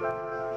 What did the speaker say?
Bye.